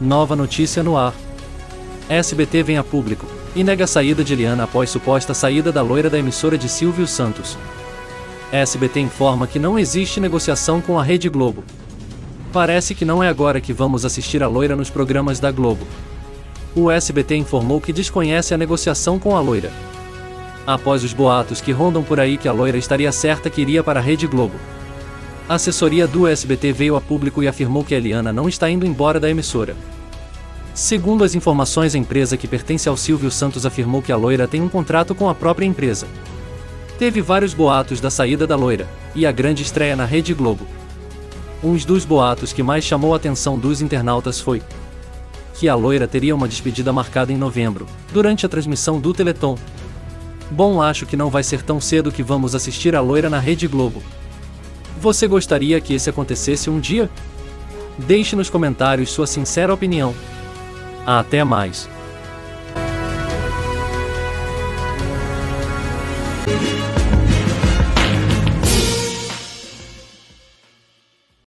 Nova notícia no ar. SBT vem a público e nega a saída de Eliana após suposta saída da loira da emissora de Silvio Santos. SBT informa que não existe negociação com a Rede Globo. Parece que não é agora que vamos assistir a loira nos programas da Globo. O SBT informou que desconhece a negociação com a loira. Após os boatos que rondam por aí que a loira estaria certa que iria para a Rede Globo. A assessoria do SBT veio a público e afirmou que a Eliana não está indo embora da emissora. Segundo as informações, a empresa que pertence ao Silvio Santos afirmou que a loira tem um contrato com a própria empresa. Teve vários boatos da saída da loira, e a grande estreia na Rede Globo. Um dos boatos que mais chamou a atenção dos internautas foi que a loira teria uma despedida marcada em novembro, durante a transmissão do Teleton. Bom, acho que não vai ser tão cedo que vamos assistir a loira na Rede Globo. Você gostaria que isso acontecesse um dia? Deixe nos comentários sua sincera opinião. Até mais!